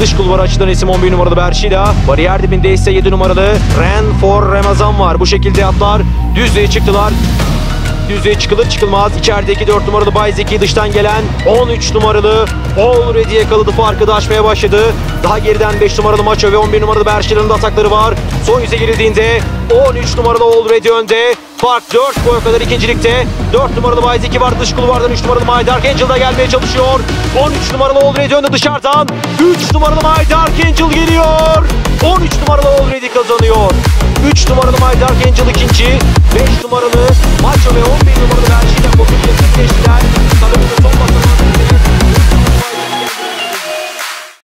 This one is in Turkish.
Dış kulvara açılan isim 11 numaralı Berşila. Bariyer dibinde ise 7 numaralı Ren for Ramazan var. Bu şekilde atlar düzlüğe çıktılar. Düzlüğe çıkılır çıkılmaz. İçerideki 4 numaralı Bay Zeki dıştan gelen 13 numaralı Already yakaladı farkı da aşmaya başladı. Daha geriden 5 numaralı Maço ve 11 numaralı Berşila'nın da atakları var. Son yüze girildiğinde 13 numaralı Already önde. Fark 4 boya kadar ikincilikte. 4 numaralı Bay Zeki var dış kulvardan 3 numaralı My Dark Angel da gelmeye çalışıyor. 13 numaralı Already önde dışarıdan. 3 numaralı My Dark Angel geliyor. 13 numaralı Already kazanıyor. 3 numaralı My Dark Angel ikinci. 5 numaralı Macho ve